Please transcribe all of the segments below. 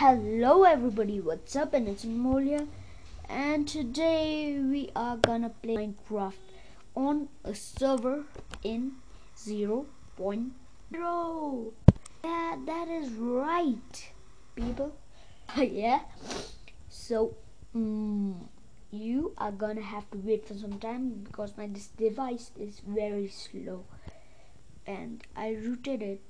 Hello everybody, what's up? And it's Molia. And today we are gonna play Minecraft on a server in 0.0 Yeah, that is right people. Yeah, so um, you are gonna have to wait for some time because my this device is very slow. And I rooted it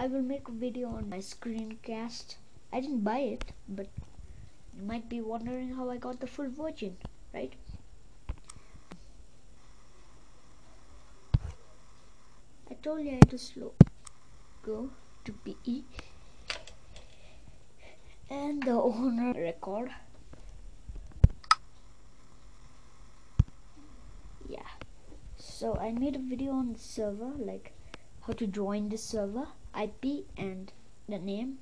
I will make a video on my screencast. I didn't buy it, but you might be wondering how I got the full version, right? I told you I had to slow go to PE and the owner record. Yeah. So I made a video on the server like how to join the server IP and the name.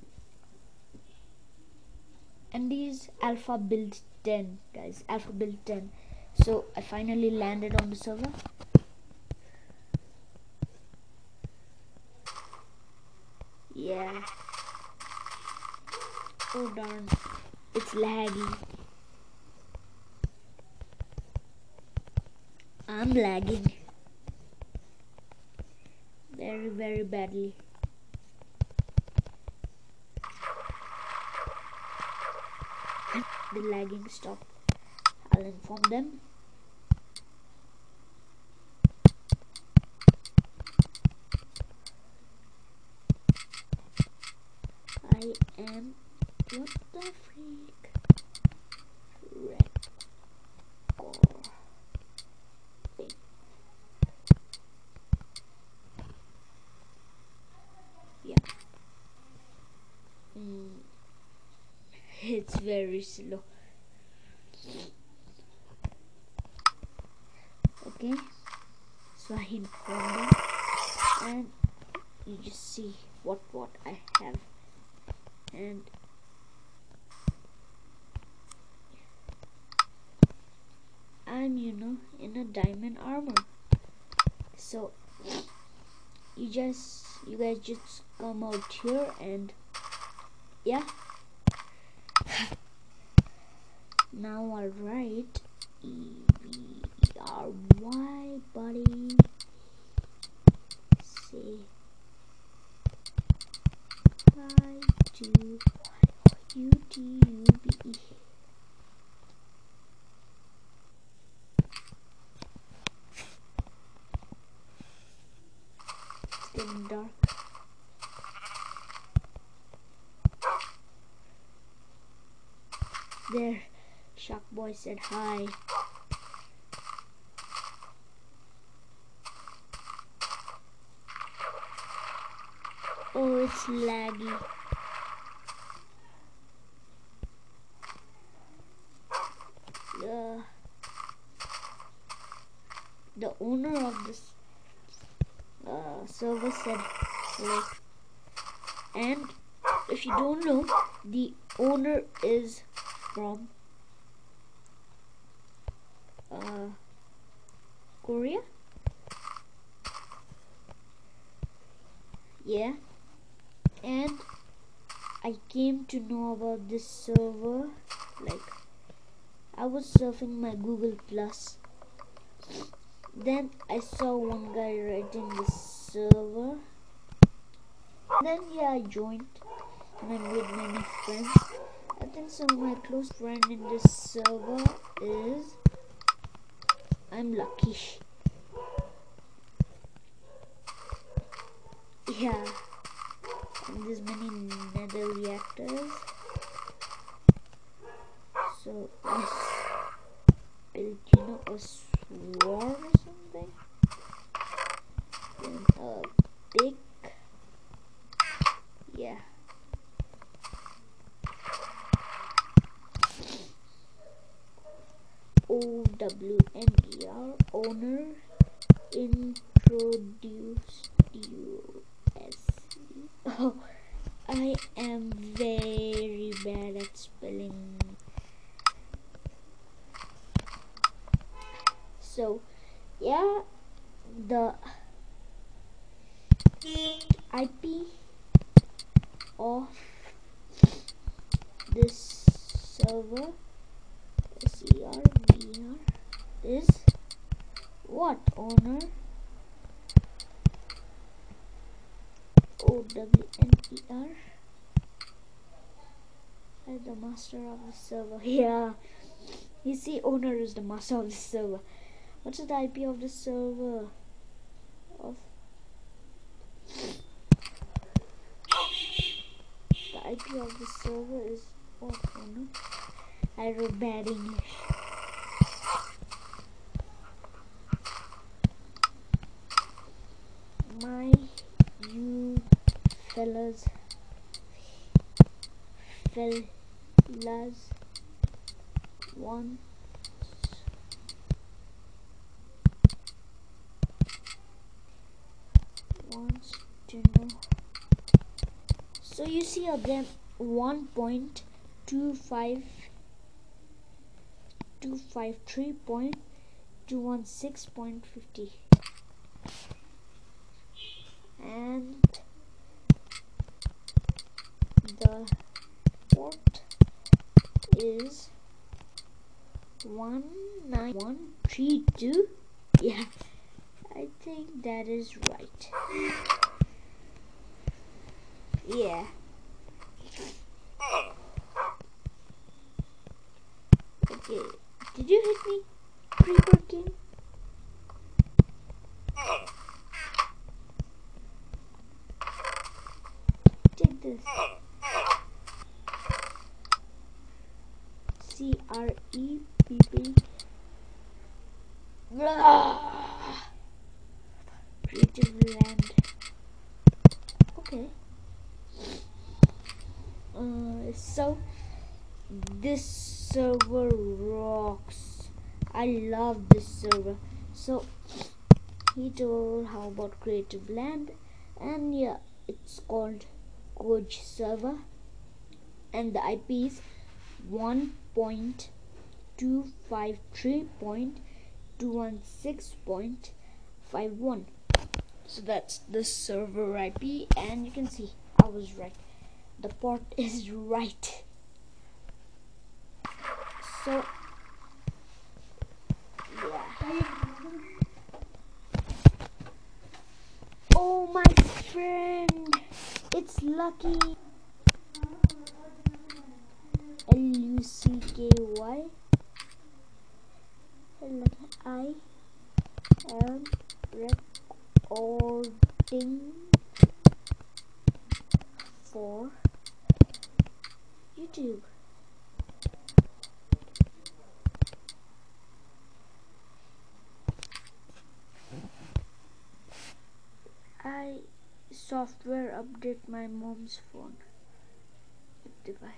And these alpha build 10 guys alpha build 10 so I finally landed on the server. Yeah. Oh darn. It's laggy. I'm lagging. Very very badly the lagging stop. I'll inform them I am what the freak yeah mm slow okay so I inform them and you just see what what I have. And I'm you know in a diamond armor. So you just you guys just come out here and yeah now I'll write E V R Y buddy. C I do U T U B E. It's getting dark. There, Shark Boy said hi. Oh, it's laggy. The, the owner of this uh, server said hello. And if you don't know, the owner is from uh, Korea. Yeah, and I came to know about this server like I was surfing my Google Plus. Then I saw one guy writing this server. Then yeah, I joined and I made many friends. I think some of my close friend in this server is I'm lucky. Yeah. And there's many nether reactors. So let's build you know a swarm or something. Then a big yeah. O W N E R owner introduced you as oh I am very bad at spelling. So yeah the IP of this server server is what owner? O R the master of the server yeah. You see owner is the master of the server what's the IP of the server of the IP of the server is what owner I wrote bad English. My you fellas fellas one. Wants to know so you see them 1.25 253.216.50 and the port is 19132 yeah I think that is right. Yeah. Okay did you hit me creeper king? Take this. C R E okay. Uh, so this server rocks. I love this server. So he told how about creative land and yeah it's called Coach server and the IP is 1.253.216.51 so that's the server IP and you can see I was right. The port is right. So yeah. Oh my friend it's lucky. L-U-C-K-Y I. Am recording for YouTube. I software update my mom's phone device.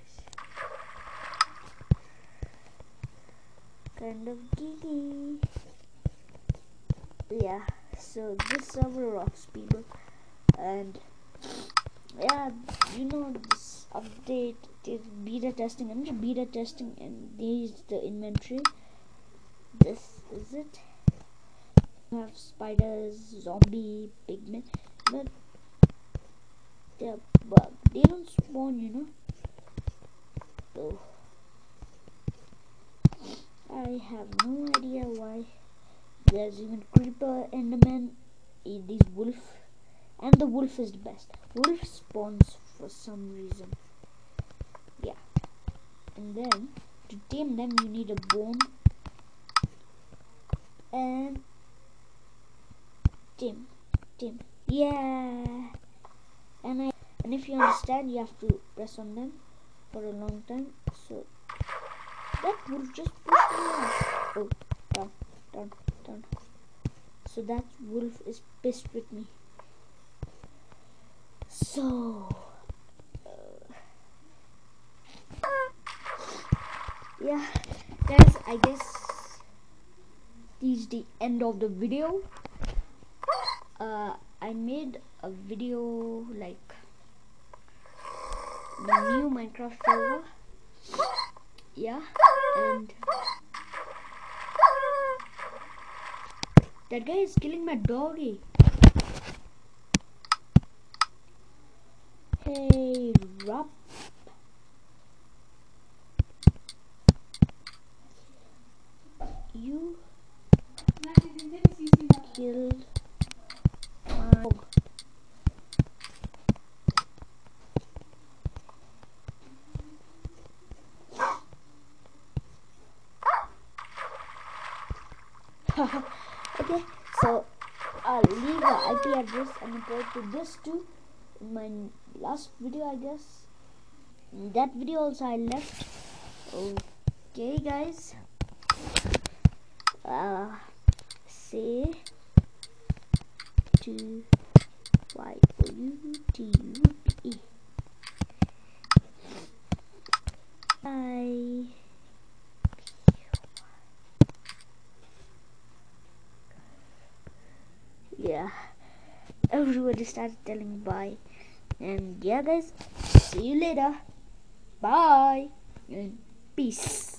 Kind of geeky. Yeah, so this server rocks people and yeah, you know this update is beta testing. I'm just beta testing and these the inventory. This is it. You have spiders, zombie, pigmen, but they're bug. They don't spawn, you know. So I have no idea why there's even creeper, enderman, eh, these wolf, and the wolf is the best. Wolf spawns for some reason. Yeah, and then to tame them, you need a bone and tame, tame. Yeah, and I and if you understand, you have to press on them for a long time. So that wolf just pushed me off. Oh, down, So that wolf is pissed with me. So, uh, yeah, guys, I guess this is the end of the video. Uh, I made a video like the new Minecraft server yeah and That guy is killing my doggy. Hey, Rob. You killed my dog. Ha okay, so I'll leave the IP address and report to this too in my last video, I guess. In that video also I left. Okay, guys. Uh, say to y o u t u p e. I yeah everybody started telling bye. And yeah guys see you later. Bye. And peace